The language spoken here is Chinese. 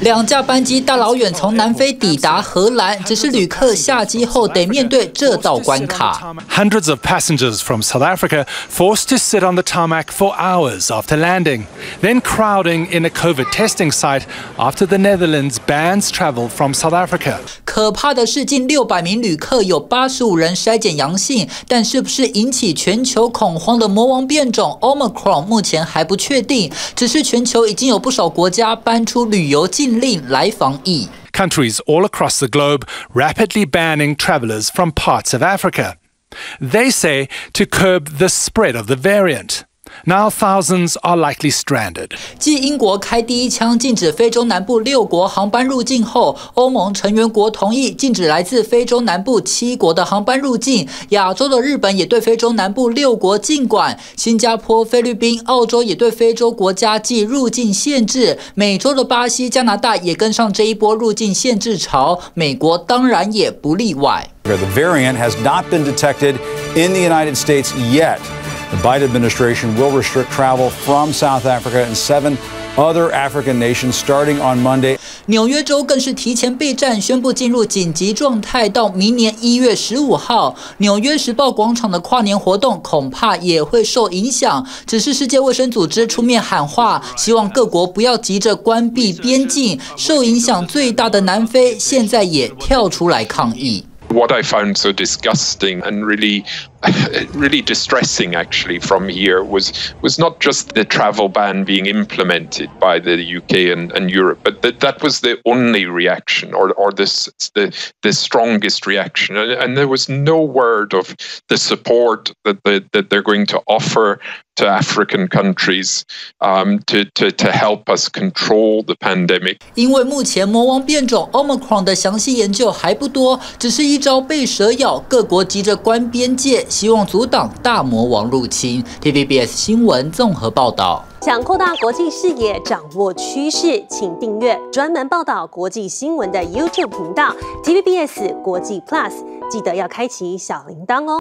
两架班机大老远从南非抵达荷兰，只是旅客下机后得面对这道关卡。Hundreds of passengers from South Africa forced to sit on the tarmac for hours after landing, then crowding in a COVID testing site after the Netherlands bans travel from South Africa. 可怕的是，近六百名旅客有八十五人筛检阳性，但是不是引起全球恐慌的魔王变种 Omicron 目前还不确定。只是全球已经有不少国家搬出旅游禁令来防疫。Countries all across the globe rapidly banning travelers from parts of Africa. They say to curb the spread of the variant. Now thousands are likely stranded. 继英国开第一枪禁止非洲南部六国航班入境后，欧盟成员国同意禁止来自非洲南部七国的航班入境。亚洲的日本也对非洲南部六国禁管，新加坡、菲律宾、澳洲也对非洲国家即入境限制。美洲的巴西、加拿大也跟上这一波入境限制潮，美国当然也不例外。The variant has not been detected in the United States yet. The Biden administration will restrict travel from South Africa and seven other African nations starting on Monday. 纽约州更是提前备战，宣布进入紧急状态，到明年一月十五号。纽约时报广场的跨年活动恐怕也会受影响。只是世界卫生组织出面喊话，希望各国不要急着关闭边境。受影响最大的南非现在也跳出来抗议。What I found so disgusting and really really distressing actually from here was was not just the travel ban being implemented by the UK and, and Europe, but that that was the only reaction or or this the the strongest reaction, and, and there was no word of the support that the, that they're going to offer to African countries um, to, to, to help us control the pandemic. 因为目前魔王变种 Omicron 的详细研究还不多，只是一招被蛇咬，各国急着关边界。 希望阻挡大魔王入侵。TVBS 新闻综合报道。想扩大国际视野，掌握趋势，请订阅专门报道国际新闻的 YouTube 频道 TVBS 国际 Plus，记得要开启小铃铛哦。